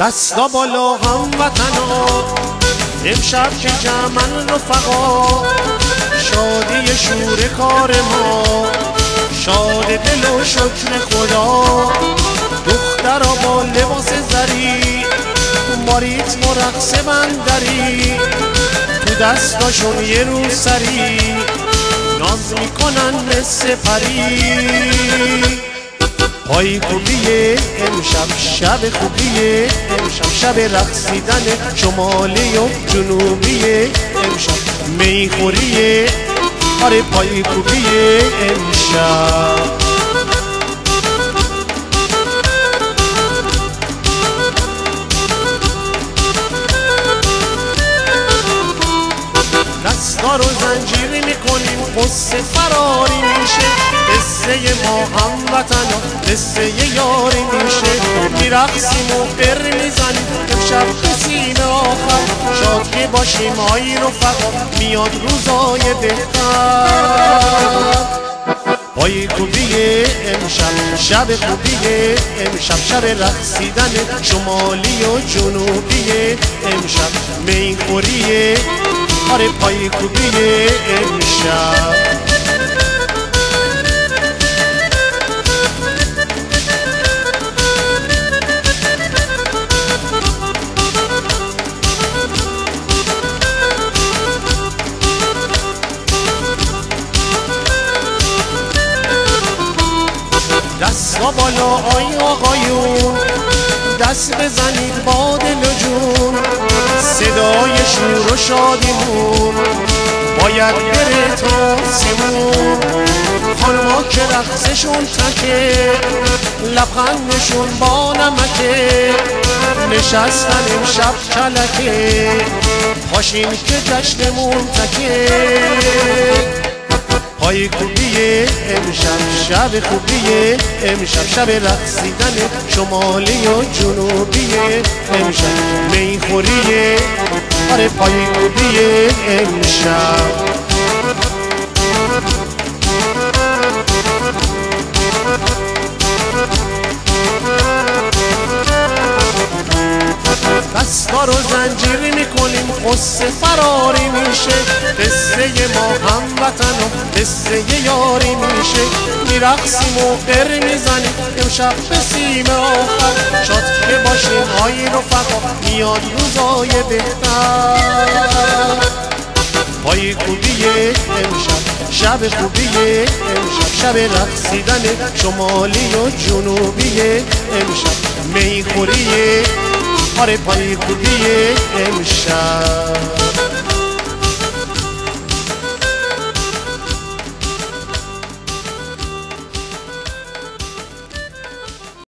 دستا بالا هم وطنا امشب که جمعن رفقا. شادی شور کار ما. شاد دل و شکر خدا. دخترا با لباس زری. ماریت مرقص بندری. تو دستاشون یه رو سری. ناز می‌کنن مثل پری پای خوبیه امشب شب خوبیه امشب شب رقصیدن شمالی و جنوبیه امشب میخوریه آره پای خوبیه امشب می‌کنیم قصه فراری میشه. قصه ما هم وطن قصه یاری میشه. میرقصیم و بر می‌زنیم. امشب به آخر. شاد که باشیم آی رفقا میاد روزای بهتر. پای خوبیه امشب. شب خوبیه امشب. شب رقصیدن شمالی و جنوبیه. امشب میخوریه آره پای خوبیه امشب. دستا بالا آی آقایون. دست بزنید با شادیمون باید بره تا سیمون خانما که رقصشون تکه لبخندشون با نمکه. نشستن امشب کلکه پاشین که جشنمون تکه پای خوبیه امشب شب خوبیه امشب. شب رقصیدن شمالی و جنوبیه امشب. میخوریه آره پای خوبیه امشب. دستا رو زنجیر می‌کنیم قصه فراری میشه. قصه ما هم وطن و قصه یاری میشه. میرقصیم و بر می‌زنیم. امشب به سیم آخر. شاد که باشیم های رفقا میاد روزای بهتر. پای خوبیه امشب شب خوبیه امشب. شب رقصیدن شمالی و جنوبیه امشب. میخوریه آره پای خوبیه امشب.